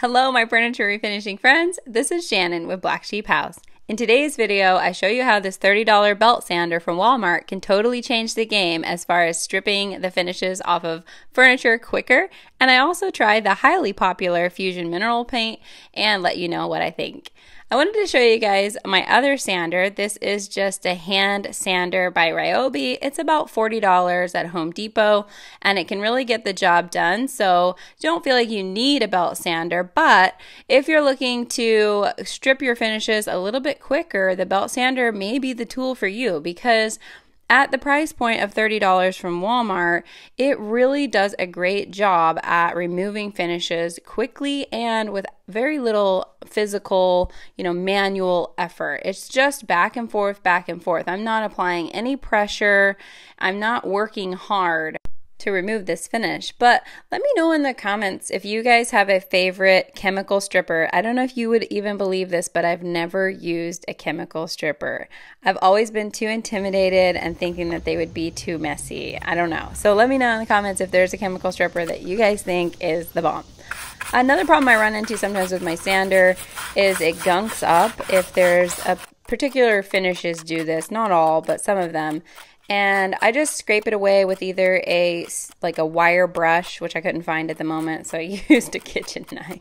Hello, my furniture refinishing friends. This is Shannon with Black Sheep House. In today's video, I show you how this $30 belt sander from Walmart can totally change the game as far as stripping the finishes off of furniture quicker. And I also tried the highly popular Fusion Mineral Paint and let you know what I think. I wanted to show you guys my other sander. This is just a hand sander by Ryobi. It's about $40 at Home Depot and it can really get the job done. So don't feel like you need a belt sander, but if you're looking to strip your finishes a little bit quicker, the belt sander may be the tool for you because at the price point of $30 from Walmart, it really does a great job at removing finishes quickly and with very little physical, you know, manual effort. It's just back and forth, back and forth. I'm not applying any pressure. I'm not working hard to remove this finish. But let me know in the comments if you guys have a favorite chemical stripper. I don't know if you would even believe this, but I've never used a chemical stripper. I've always been too intimidated and thinking that they would be too messy. I don't know. So let me know in the comments if there's a chemical stripper that you guys think is the bomb. Another problem I run into sometimes with my sander is it gunks up if there's a particular finishes do this, not all, but some of them and I just scrape it away with either a like a wire brush, which I couldn't find at the moment, so I used a kitchen knife.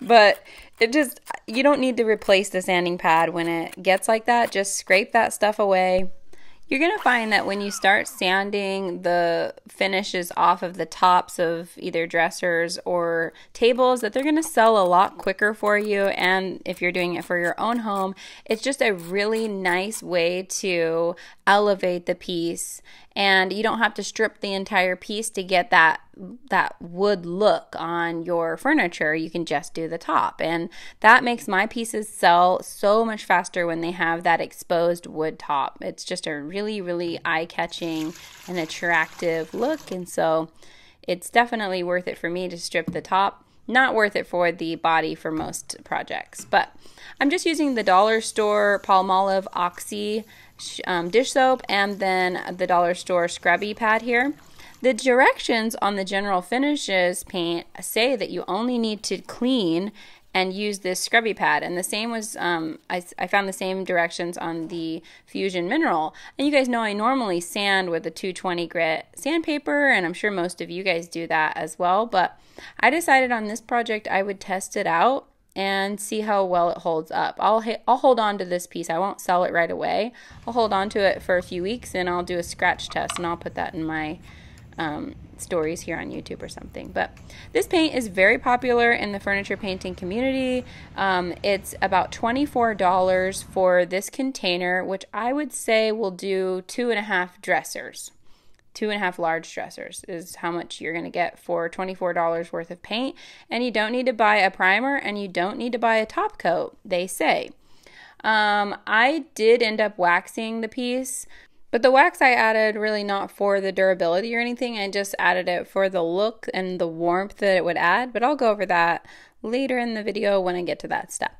but it just you don't need to replace the sanding pad when it gets like that. Just scrape that stuff away you're going to find that when you start sanding the finishes off of the tops of either dressers or tables that they're going to sell a lot quicker for you. And if you're doing it for your own home it's just a really nice way to elevate the piece. And you don't have to strip the entire piece to get that that wood look on your furniture you can just do the top. And that makes my pieces sell so much faster when they have that exposed wood top. It's just a really really eye-catching and attractive look. And so it's definitely worth it for me to strip the top. Not worth it for the body for most projects. But i'm just using the dollar store palmolive oxy um, dish soap and then the dollar store scrubby pad here. The directions on the general finishes paint say that you only need to clean and use this scrubby pad. And the same was, um, I, I found the same directions on the Fusion Mineral. And you guys know I normally sand with a 220 grit sandpaper, and I'm sure most of you guys do that as well. But I decided on this project I would test it out and see how well it holds up. I'll I'll hold on to this piece. I won't sell it right away. I'll hold on to it for a few weeks and I'll do a scratch test and I'll put that in my um, stories here on YouTube or something. But this paint is very popular in the furniture painting community. Um, it's about $24 for this container, which I would say will do two and a half dressers two and a half large dressers is how much you're going to get for $24 worth of paint. And you don't need to buy a primer and you don't need to buy a top coat, they say. Um, I did end up waxing the piece, but the wax I added really not for the durability or anything. I just added it for the look and the warmth that it would add. But I'll go over that later in the video when I get to that step.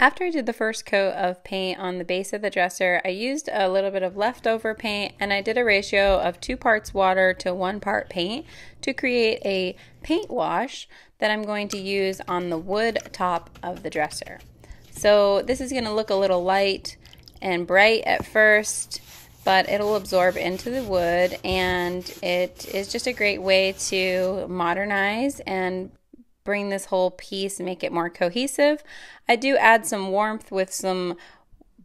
After I did the first coat of paint on the base of the dresser, I used a little bit of leftover paint and I did a ratio of two parts water to one part paint to create a paint wash that I'm going to use on the wood top of the dresser. So this is going to look a little light and bright at first, but it'll absorb into the wood and it is just a great way to modernize and bring this whole piece make it more cohesive. I do add some warmth with some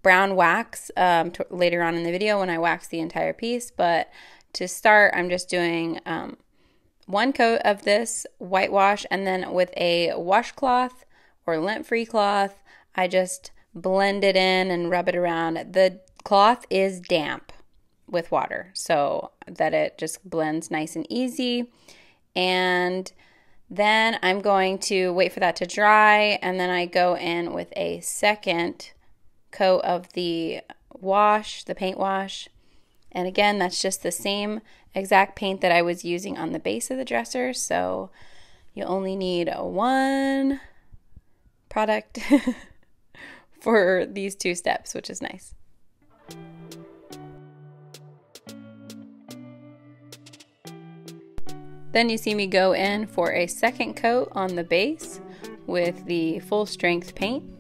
brown wax um, t- later on in the video when I wax the entire piece, but to start I'm just doing um, one coat of this whitewash and then with a washcloth or lint-free cloth I just blend it in and rub it around. The cloth is damp with water so that it just blends nice and easy. And then I'm going to wait for that to dry and then I go in with a second coat of the wash, the paint wash. And again, that's just the same exact paint that I was using on the base of the dresser. So you only need one product for these two steps, which is nice. Then you see me go in for a second coat on the base with the full strength paint.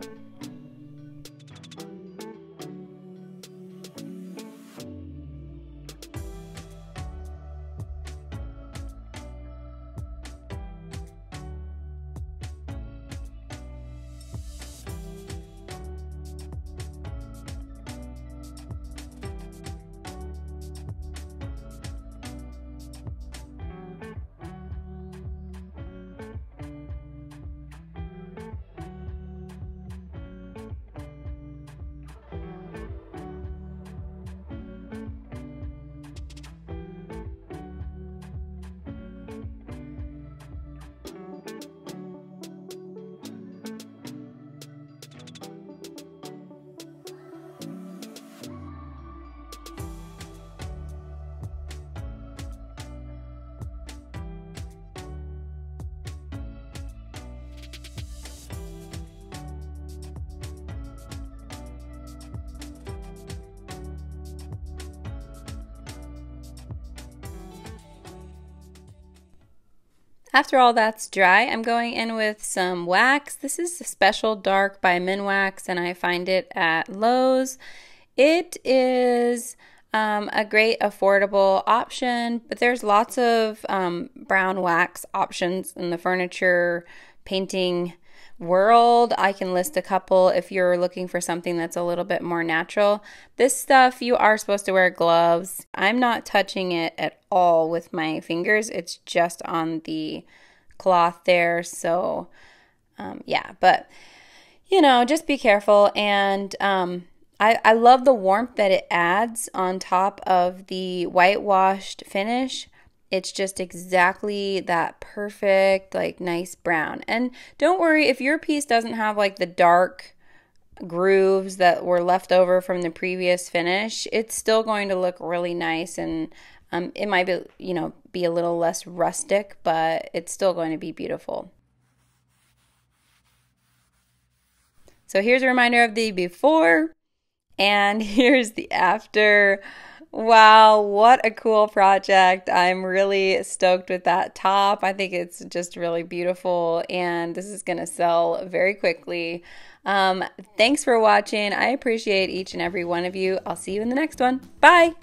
After all that's dry, I'm going in with some wax. This is a special dark by Minwax, and I find it at Lowe's. It is um, a great affordable option, but there's lots of um, brown wax options in the furniture painting world. I can list a couple if you're looking for something that's a little bit more natural. This stuff, you are supposed to wear gloves. I'm not touching it at all with my fingers, it's just on the cloth there. So, um, yeah, but you know, just be careful. And um, I, I love the warmth that it adds on top of the whitewashed finish. It's just exactly that perfect, like nice brown. And don't worry if your piece doesn't have like the dark grooves that were left over from the previous finish, it's still going to look really nice and um, it might be, you know, be a little less rustic, but it's still going to be beautiful. So here's a reminder of the before and here's the after. Wow, what a cool project. I'm really stoked with that top. I think it's just really beautiful and this is going to sell very quickly. Um, thanks for watching. I appreciate each and every one of you. I'll see you in the next one. Bye.